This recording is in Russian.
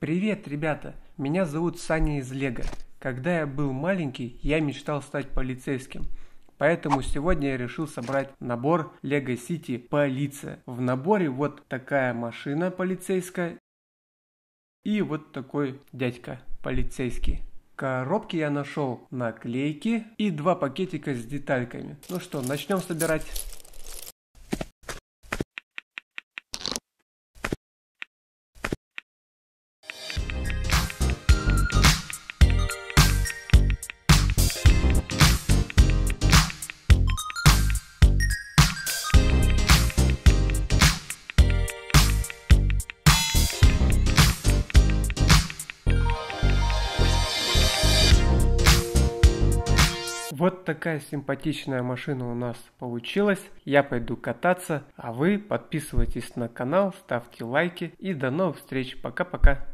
Привет, ребята! Меня зовут Саня из Лего. Когда я был маленький, я мечтал стать полицейским. Поэтому сегодня я решил собрать набор Lego City Полиция. В наборе вот такая машина полицейская и вот такой дядька полицейский. В коробке я нашел наклейки и два пакетика с детальками. Ну что, начнем собирать. Вот такая симпатичная машина у нас получилась. Я пойду кататься, а вы подписывайтесь на канал, ставьте лайки и до новых встреч. Пока-пока.